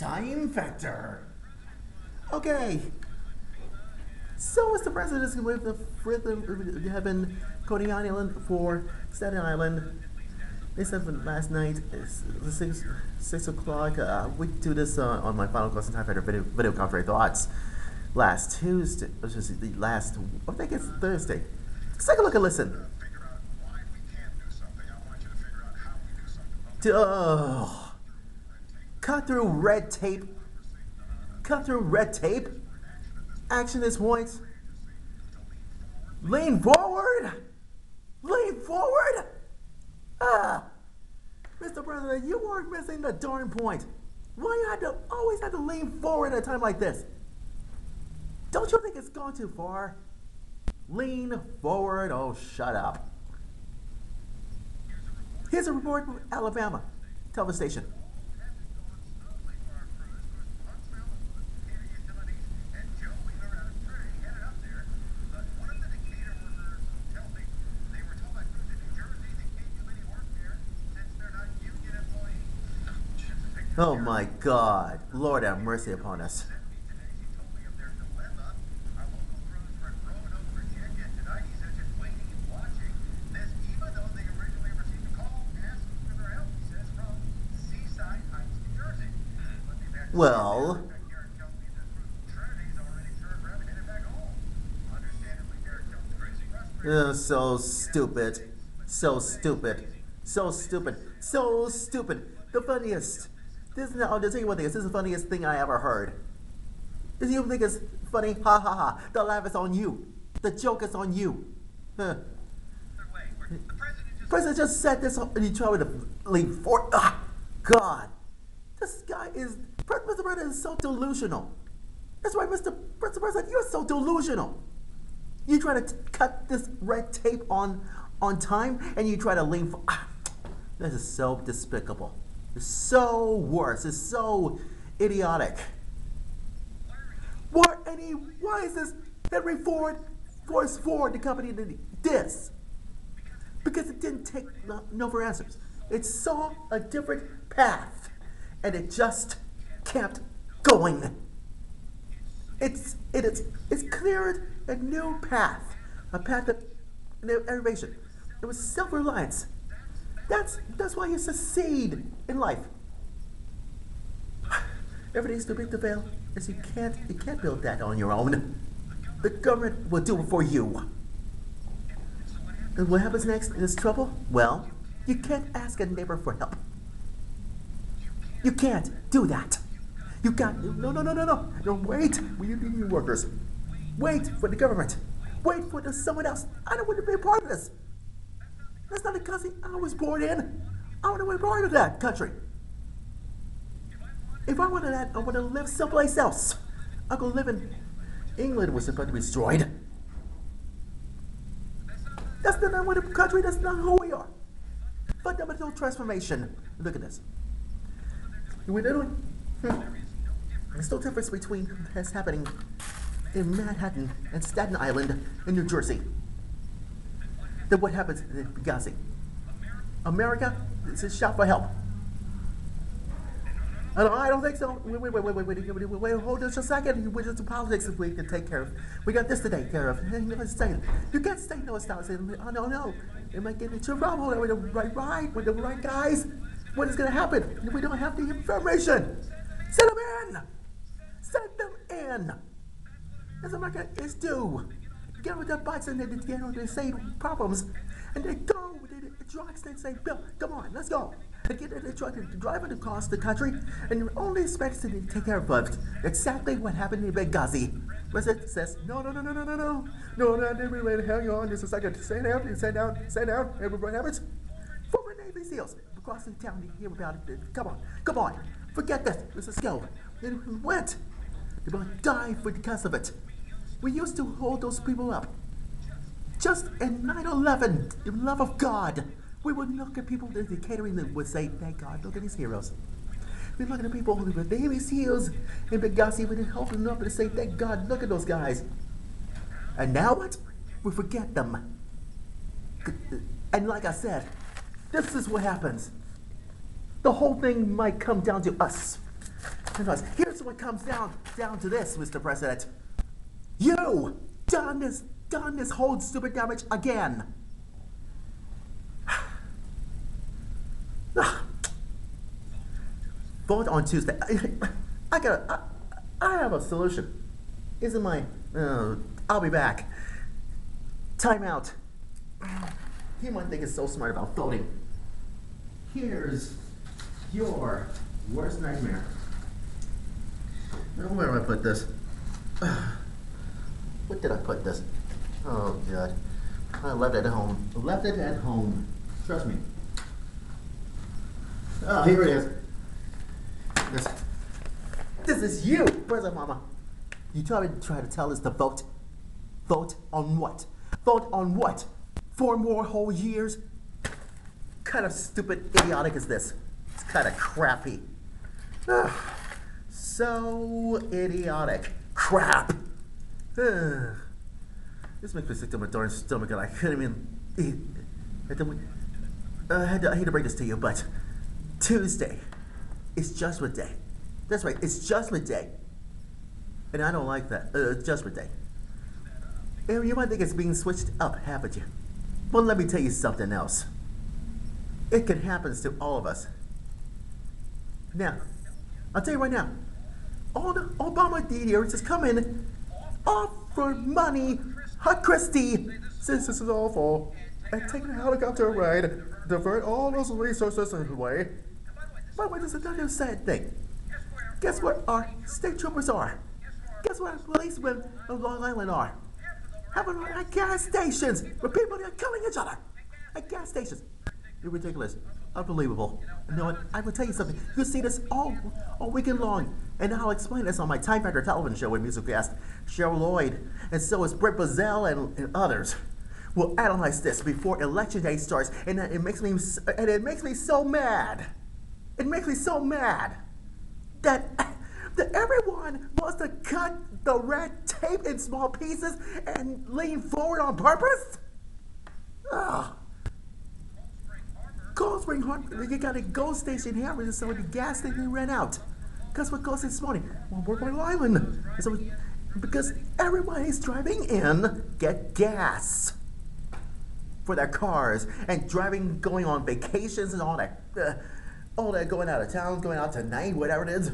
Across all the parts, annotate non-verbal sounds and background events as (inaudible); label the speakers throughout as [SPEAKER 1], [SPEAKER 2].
[SPEAKER 1] Time factor. Okay. So Mr. President is with the with heaven, Coney Island for Staten Island. They said for last night, six six o'clock. Uh, we do this uh, on my final class time factor video video conference thoughts. Last Tuesday, which is the last. I think it's Thursday. Let's take a look and listen.
[SPEAKER 2] figure out why we can't do something. I want you to figure out how we do something.
[SPEAKER 1] to oh, cut through red tape. Cut through red tape. Action is points. Lean forward. Lean forward. Ah, Mr. President, you are missing the darn point. Why you had to always have to lean forward at a time like this? Don't you think it's gone too far? Lean forward. Oh, shut up. Here's a report from Alabama television station. Oh my God. Lord have mercy upon us. Well, uh, so stupid. So stupid. So stupid. So stupid. The funniest. This is, I'll just tell you one thing. This is the funniest thing I ever heard. If you think it's funny, ha ha ha. The laugh is on you. The joke is on you. Huh. President just said this and he tried to lean for ah, God. This guy is Mr. President is so delusional. That's right, Mr. President, you're so delusional. You try to cut this red tape on on time and you try to lean for ah, this is so despicable. It's so worse. It's so idiotic. Why any why is this Henry Ford Force Ford the company did this? Because it didn't take no, no for answers. It saw a different path and it just kept going. It's it is it's cleared a new path, a path of innovation. It was self-reliance. That's that's why you succeed in life. Everything's too big to fail, as you can't you can't build that on your own. The government will do it for you. And what happens next in this trouble? Well, you can't ask a neighbor for help. You can't do that. You got no no no no no no wait we union workers. Wait for the government. Wait for the someone else. I don't want to be a part of this. That's not the country I was born in. I want to be a part of that country. If I wanted that, I want to live someplace else. I could live in England was about to be destroyed. That's not what the country, that's not who we are. Fundamental transformation. Look at this. We literally, hmm, there's no difference between what's happening in Manhattan and Staten Island in New Jersey than what happens in Benghazi. America is a shout for help. Don't, I don't think so. Wait, wait, wait, wait, wait, wait, wait, wait, wait, hold just a second. We just politics if we can take care of. We got this to take care of. (laughs) You can't say no style saying, oh no, no. It might get into trouble with the right, right, with the right guys. What is going to happen? We don't have the information. Send them in. Send them in. As America is due. Get with their butts and they get on they say problems. And they go with the drugs. They say, Bill, come on, let's go. They get in the truck and drive it across the country and only expected to take care of it. Exactly what happened in Benghazi. President says, no, no, no, no, no, no, no. No, no, wait, hang on just a second. Sit down, sit down, sit down. Everybody happens. Former Navy SEALs across the town to hear about it. Come on, come on. Forget this. Let's go. And we went. They're going to die for the because of it. We used to hold those people up. Just in 9 11, the love of God, we would look at people that the catering that would say, Thank God, look at these heroes. We look at the people were Navy SEALs in Benghazi, would hold them up and say, Thank God, look at those guys. And now what? We forget them. And like I said, this is what happens. The whole thing might come down to us. Here's what comes down down to this, Mr. President. You done this done this whole stupid damage again. (sighs) Vote on Tuesday. I got. I, I have a solution. Isn't my? Uh, I'll be back. Time out. He might think it's so smart about voting. Here's your worst nightmare. Now, where do I put this? (sighs) What did I put this? Oh god. I left it at home. Left it at home. Trust me. Oh, here it is. This, this is you, President Mama. You try to try to tell us to vote. Vote on what? Vote on what? Four more whole years? kind of stupid, idiotic is this? It's kind of crappy. (sighs) So idiotic. Crap. This makes me sick to my darn stomach, and I couldn't even eat. I, uh, had to, I hate to break this to you, but Tuesday is Judgment Day. That's right, it's Judgment Day. And I don't like that. Uh, Judgment Day. You might think it's being switched up, haven't you? Well, let me tell you something else. It can happen to all of us. Now, I'll tell you right now, all the Obama details is just coming offer money. Hi, Christie. Since this is awful, and taking a helicopter ride, divert all those resources away. By the way, this is another sad thing. Guess where our state troopers are? Guess where policemen of Long Island are? Having at gas stations where people are killing each other. At gas stations. You're ridiculous. Unbelievable. You know what? I will tell you something. You see this all, all weekend long. And I'll explain this on my Time Factor television show with music guest Cheryl Lloyd. And so is Britt Bazell and, and others. We'll analyze this before election day starts. And it makes me and it makes me so mad. It makes me so mad that that everyone wants to cut the red tape in small pieces and lean forward on purpose? Ugh. Cold Spring Harbor, you got a GO station here, and so the gas station ran out. Guess what goes this morning? Well, we're Long Island. So, because everybody's driving in, get gas for their cars and driving, going on vacations and all that, uh, all that going out of town, going out tonight, whatever it is.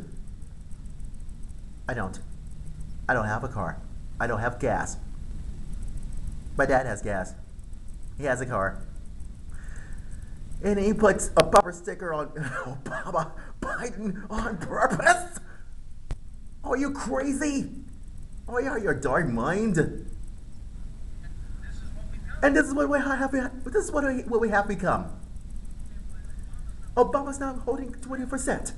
[SPEAKER 1] I don't. I don't have a car. I don't have gas. My dad has gas. He has a car. And he puts a bumper sticker on (laughs) Obama On purpose? Are you crazy? Are you out your darn mind? And this is what we have. This is what we, what we have become. Obama's now holding 20%.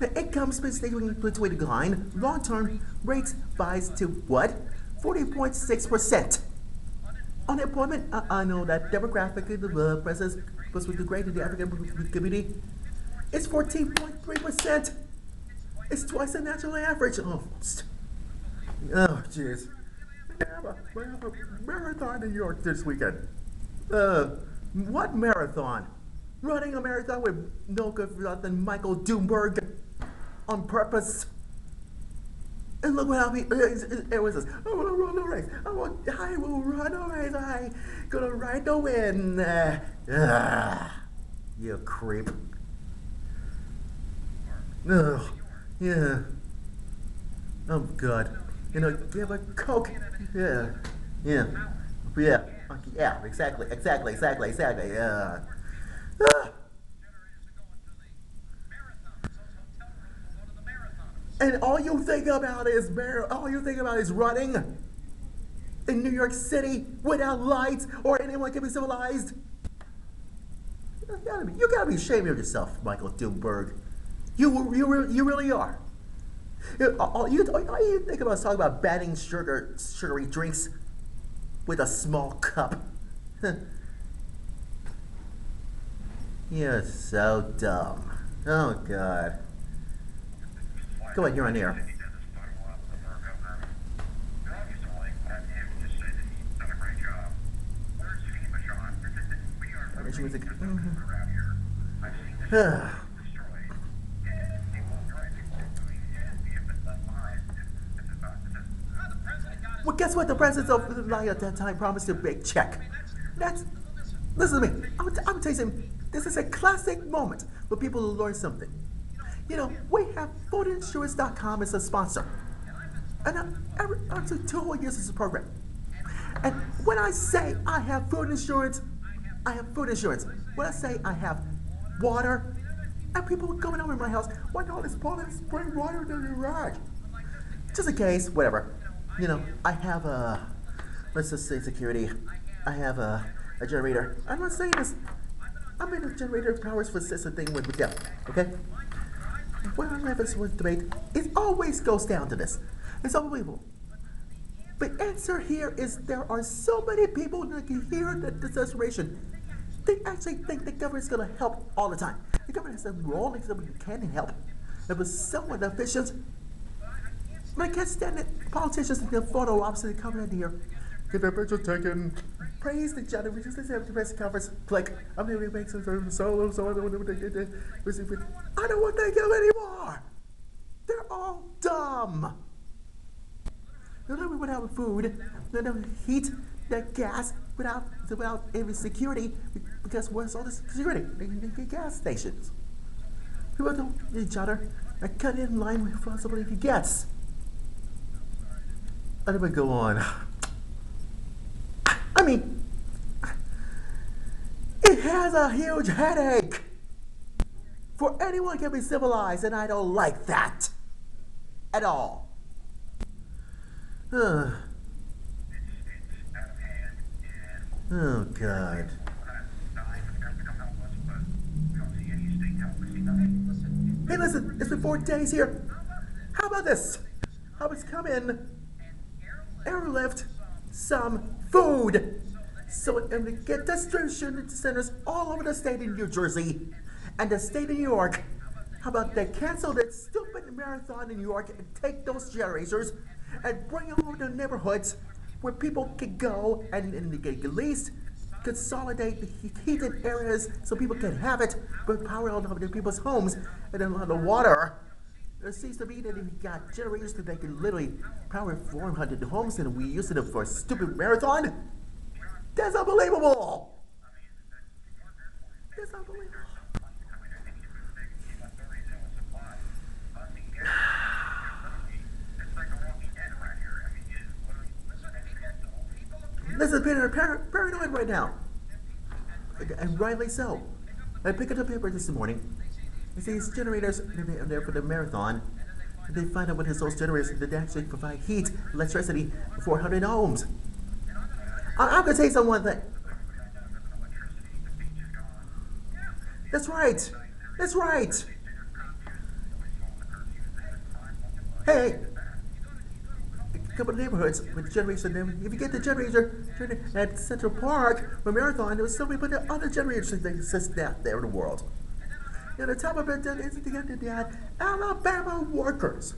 [SPEAKER 1] The income between between line, long-term rates rise to what? 40.6%. Unemployment, I, I know that demographically the uh, president was with the great in the African community. It's 14.3%. It's twice the national average almost. Oh, jeez. We have a, we have a marathon in New York this weekend. Uh, what marathon? Running a marathon with no good for nothing Michael Doomberg on purpose. And look what happened. It, was this. I want to run a race. I want. I will run a race. I gonna ride the wind. Uh, you creep. Ugh. Yeah. Oh God. You know, have a Coke. Yeah. Yeah. Yeah. Yeah. Exactly. Exactly. Exactly. Exactly. Yeah. Ah. And all you think about is mar- all you think about is running in New York City without lights or anyone can be civilized. You gotta be, you gotta be ashamed of yourself, Michael Doomberg. You, you, you really are. You, all, you, all you think about is talking about banning sugar, sugary drinks with a small cup. (laughs) You're so dumb. Oh, God. Go ahead, you're on air. Was (sighs) guess what? The president of the lie at that time promised a big check. That's listen to me. I'm, I'm gonna tell you something. This is a classic moment for people to learn something. You know, we have foodinsurance.com as a sponsor. And I'm, every, to two whole years as a program. And when I say I have food insurance, I have food insurance. When I say I have water, and people are coming over my house, why not this Poland spring water in garage? Just in case, whatever. You know, I have a, let's just say security. I have a, a generator. I'm not saying this. I'm in a generator of powers for system thing with, them, okay? Have this with debate, it always goes down to this. It's unbelievable. The answer here is there are so many people that can hear the desperation. They actually think the government's to help all the time. The government has a role somebody who can help. It was somewhat efficient. But I can't stand it. Politicians in the photo ops opposite the government here. Get their picture taken. Praise the judge. We just have the press conference. Click. I'm going to make some sort of solo. So I don't want to I don't want to kill anymore. They're all dumb. They'll never without food. They'll never heat that gas without without any security because where's all this security? They get gas stations. People don't each other. I cut in line with responsibility gets. I never go on. I mean, it has a huge headache. For anyone can be civilized, and I don't like that at all. Oh God. Hey, listen, it's been four days here. How about this? How about come in, airlift some food, so and we get distribution centers all over the state of New Jersey and the state of New York. How about they cancel that stupid marathon in New York and take those generators and bring them over to neighborhoods where people can go and, and at least consolidate the heated areas so people can have it, but power all over to people's homes and then on the water. There seems to be that we got generators that can literally power 400 homes and we used them for a stupid marathon. That's unbelievable. That's unbelievable. Listen, Peter, par- paranoid right now. And rightly so. I picked up the paper this morning. These generators they're there for the marathon. They find out what his those generators that actually provide heat, electricity 400 ohms. I- I'm gonna tell you some one thing. That's right. That's right. Hey, a couple of neighborhoods with generators. If you get the generator at Central Park for Marathon, there was put the other generators that exist out there in the world. And on top of it, then isn't the they had Alabama workers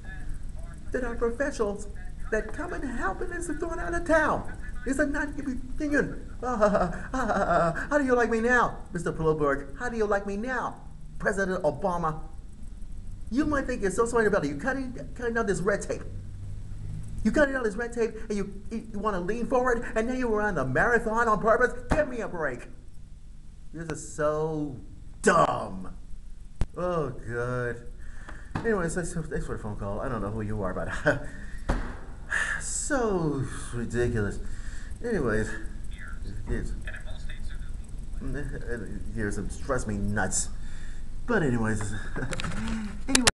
[SPEAKER 1] that are professionals that come and help and is thrown out of town. It's a non-union. how do you like me now, Mr. Bloomberg? How do you like me now, President Obama? You might think you're so smart about it. You cutting cutting down this red tape. You cutting down this red tape, and you you want to lean forward, and then you on the marathon on purpose. Give me a break. This is so dumb. Oh, good. Anyways, thanks for the phone call. I don't know who you are, but so ridiculous. Anyways, here's some stress me nuts. But anyways, anyway.